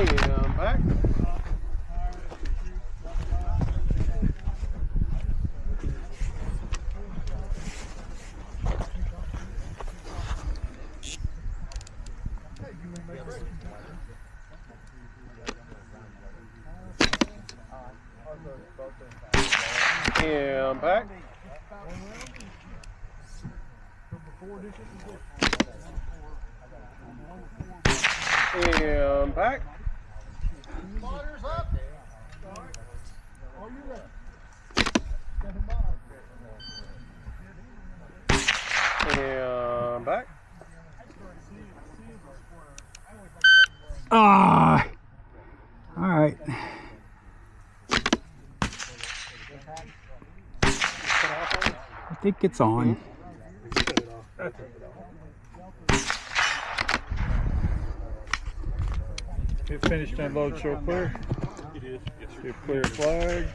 Hey, I'm back. Yeah, I'm back. Yeah, I'm back. Impact. Ah. All right. I think it's on. Hit finished unload, show clear. It is. Hit clear flag.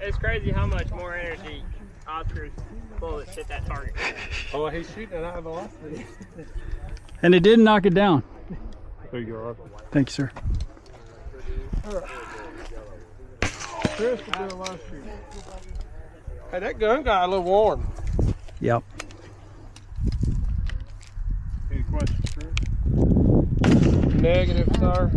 It's crazy how much more energy Oscar's bullets hit that target. Oh, he's shooting at out of velocity. And it did knock it down. There you are. Thank you, sir. Chris will a lot of. Hey, that gun got a little warm. Yep. Negative, sir.